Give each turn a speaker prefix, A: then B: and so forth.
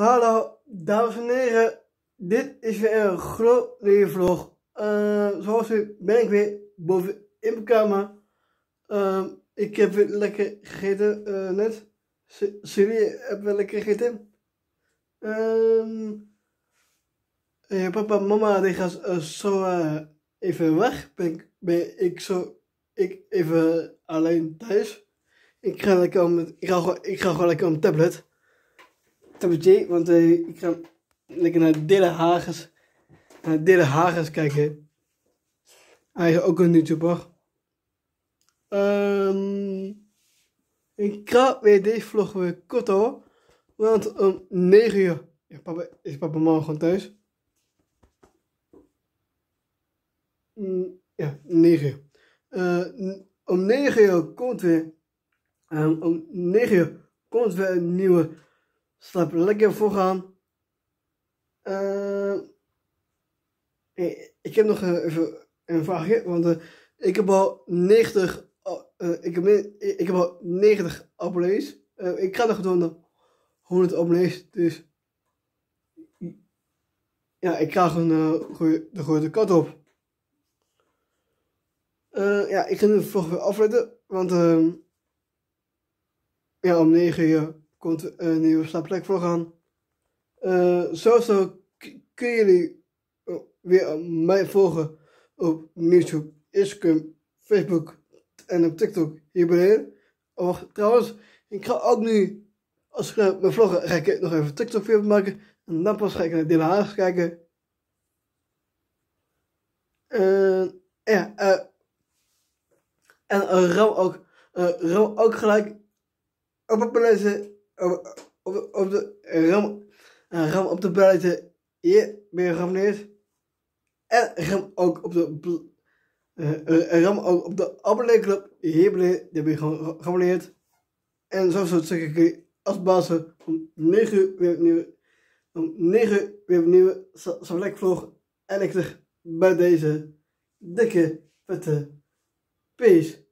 A: Hallo, dames en heren. Dit is weer een gloednieuwe vlog. Uh, zoals u ben ik weer boven in mijn kamer. Uh, ik heb weer lekker gegeten uh, net. Jullie hebben wel lekker gegeten. Uh, ja, papa en mama die gaan zo even weg. Ben ik, ik zo ik even alleen thuis. Ik ga, lekker ik, ga, ik ga gewoon lekker mijn tablet. Tabletje, want uh, ik ga lekker naar Dille Hagens. Naar Dille Hagens kijken. Hij is ook een YouTuber. Um, ik ga weer deze vlog weer kort hoor. Want om 9 uur ja, papa, is papa morgen gewoon thuis. Mm, ja, 9 uur. Uh, om 9 uur komt weer. Um, om 9 uur komt weer een nieuwe Slaap lekker voor gaan. Uh, ik heb nog even een vraagje, want uh, ik heb al 90, uh, ik, heb, ik heb al 90 abonnees. ik ga nog gewoon naar 100 abonnees, dus ja, ik ga gewoon de goede kant op. ja, ik ga nu de vlog weer afleiden, want ehm, ja, om 9 uur komt een nieuwe Slaapplek vlog aan. Uh, sowieso kun jullie weer mij volgen op YouTube, Instagram, Facebook en op TikTok hier beneden. Oh, trouwens, ik ga ook nu, als ik mijn vloggen, ga ik nog even TikTok video maken. En dan pas ga ik naar Den Haag kijken. Uh, ja, uh, en uh, ram ook, ram ook gelijk op het lezen op, op, op de ram, ram op de buiten hier je geabonneerd. En ram ook op de uh, ram ook op de abonneeclub hier je gewoon geabonneerd. En zo ik jullie als baas om 9 uur weer een nieuwe, om 9 uur weer nieuwe Savlek vlog. En ik zeg bij deze dikke, vette peace.